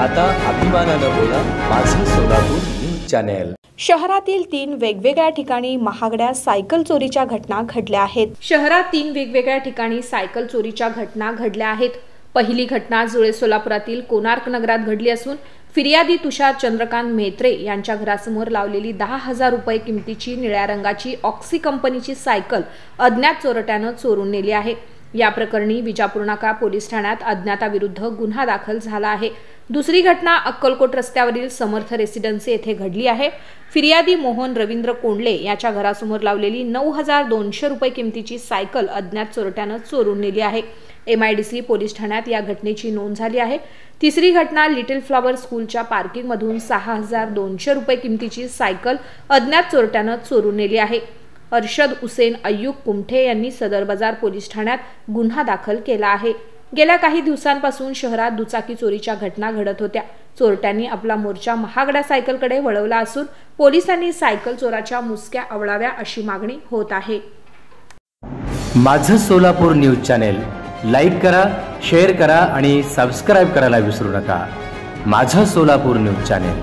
आता अभिमानानं बोला माझं सोलापूर न्यूज चॅनेल. शहरातील तीन वेगवेगळ्या ठिकाणी महागड्या सायकल चोरीच्या घटना घडल्या आहेत. शहरात तीन वेगवेगळ्या ठिकाणी सायकल चोरीच्या घटना घडल्या आहेत. पहिली घटना जुळे सोलापुरातील कोणार्क नगरात घडली असून फिर्यादी तुषार चंद्रकांत मेत्रे यांच्या घरासमोर लावलेली दहा हजार रुपये किमतीची निळ्या रंगाची ऑक्सी कंपनीची सायकल अज्ञात चोरट्यानं चोरून नेली आहे. या प्रकरणी विजापूर नाका पोलीस ठाण्यात अज्ञाताविरुद्ध गुन्हा दाखल झाला आहे. दुसरी घटना अक्कलकोट रस्त्यावरील समर्थ रेसिडेन्सी येथे घडली आहे. फिर्यादी मोहन रवींद्र कोंडले याच्या घरासमोर लावलेली नऊ हजार दोनशे रुपये किमतीची सायकल अज्ञात चोरट्यानं चोरून नेली आहे. एमआयडीसी पोलीस ठाण्यात या घटनेची नोंद झाली आहे. तिसरी घटना लिटिल फ्लॉवर स्कूलच्या पार्किंगमधून सहा हजार दोनशे रुपये किमतीची सायकल अज्ञात चोरट्यानं चोरून नेली आहे. अर्शद हुसेन अय्यूब कुमठे यांनी सदर बाजार पोलीस ठाण्यात गुन्हा दाखल केला आहे. गेल्या काही दिवसांपासून शहरात दुचाकी चोरीच्या घटना घडत होत्या. चोरट्यांनी आपला मोर्चा महागड्या सायकलकडे वळवला असून पोलिसांनी सायकल चोराच्या मुसक्या आवळाव्या अशी मागणी होत आहे. माझं सोलापूर न्यूज चॅनेल लाईक करा शेअर करा आणि सबस्क्राईब करायला विसरू नका. माझं सोलापूर न्यूज चॅनेल.